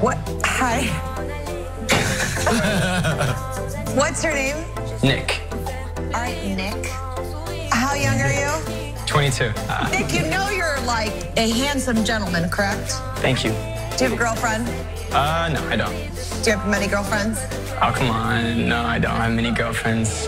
What? Hi. What's your name? Nick, All right, Nick. How young are you? 22. Uh, Nick, you know you're like a handsome gentleman, correct? thank you. Do you have a girlfriend? Uh, no, I don't. Do you have many girlfriends? Oh, come on. No, I don't have many girlfriends.